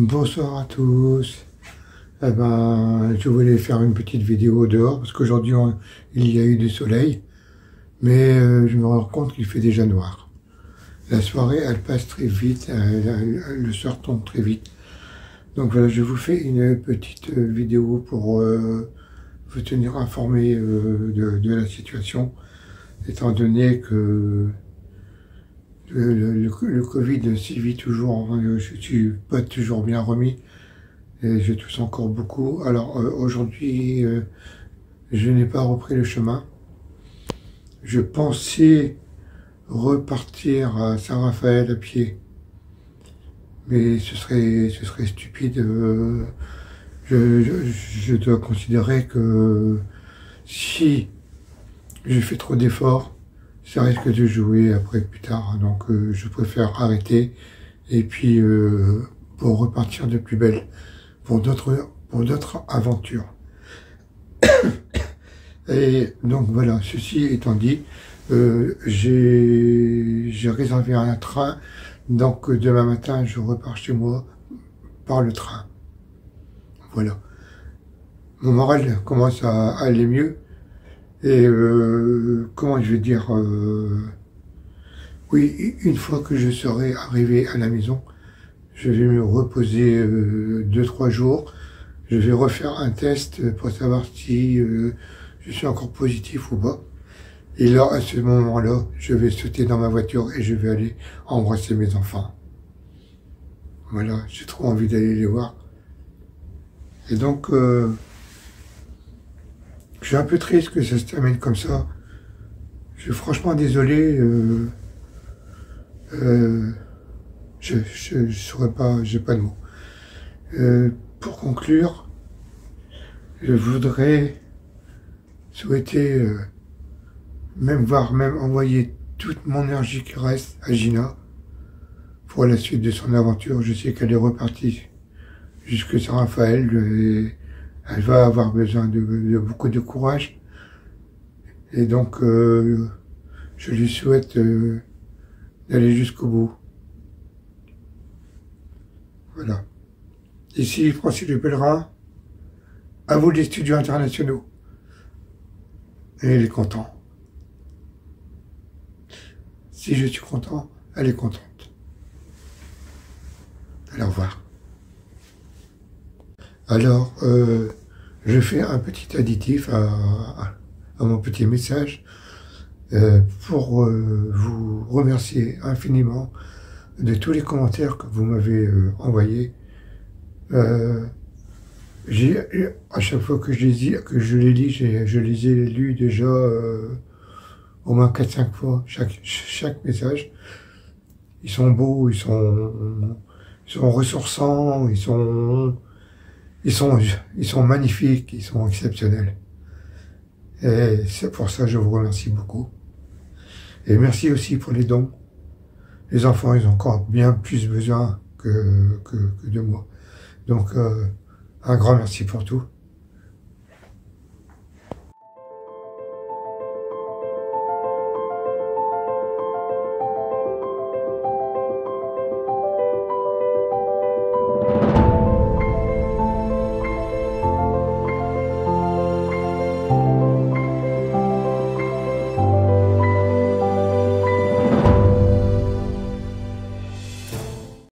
Bonsoir à tous. Eh ben, je voulais faire une petite vidéo dehors parce qu'aujourd'hui il y a eu du soleil, mais euh, je me rends compte qu'il fait déjà noir. La soirée, elle passe très vite, le soir tombe très vite. Donc voilà, je vous fais une petite vidéo pour euh, vous tenir informé euh, de, la situation, étant donné que le, le, Covid sévit toujours, hein, je suis pas toujours bien remis, et je tousse encore beaucoup. Alors euh, aujourd'hui, euh, je n'ai pas repris le chemin. Je pensais repartir à Saint-Raphaël à pied, mais ce serait, ce serait stupide. Euh, je, je, dois considérer que si je fais trop d'efforts, ça risque de jouer après plus tard. Donc euh, je préfère arrêter et puis euh, pour repartir de plus belle pour d'autres pour d'autres aventures. et donc voilà, ceci étant dit, euh, j'ai réservé un train. Donc demain matin, je repars chez moi par le train. Voilà. Mon moral commence à aller mieux. Et euh, comment je vais dire euh, Oui, une fois que je serai arrivé à la maison, je vais me reposer euh, deux trois jours. Je vais refaire un test pour savoir si euh, je suis encore positif ou pas. Et là, à ce moment-là, je vais sauter dans ma voiture et je vais aller embrasser mes enfants. Voilà, j'ai trop envie d'aller les voir. Et donc, euh, je suis un peu triste que ça se termine comme ça. Je suis franchement désolé. Euh, euh, je ne saurais pas, j'ai pas de mots. Euh, pour conclure, je voudrais souhaiter, euh, même voir, même envoyer toute mon énergie qui reste à Gina pour la suite de son aventure. Je sais qu'elle est repartie jusque Saint-Raphaël et elle va avoir besoin de, beaucoup de courage. Et donc, euh, je lui souhaite euh, d'aller jusqu'au bout. Voilà. Ici, Francis Le Pèlerin, à vous les studios internationaux. Et il est content. Si je suis content, elle est contente. Allez, au revoir. Alors, euh, je fais un petit additif à, mon petit message euh, pour euh, vous remercier infiniment de tous les commentaires que vous m'avez envoyés. j'ai à chaque fois que je les, que je les lis, je les ai lus déjà au moins 4-5 fois chaque, chaque message. Ils sont beaux, ils sont, ils sont ressourçants, ils sont ils sont, ils sont magnifiques, ils sont exceptionnels. Et c'est pour ça que je vous remercie beaucoup. Et merci aussi pour les dons. Les enfants, ils ont encore bien plus besoin que, que, de moi. Donc, euh, un grand merci pour tout.